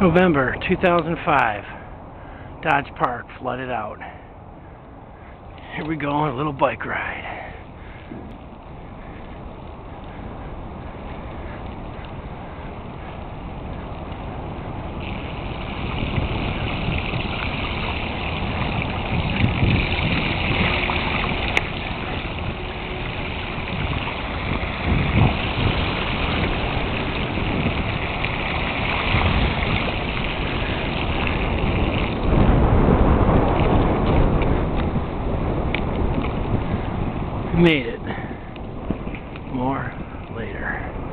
November 2005. Dodge Park flooded out. Here we go on a little bike ride. made it. More later.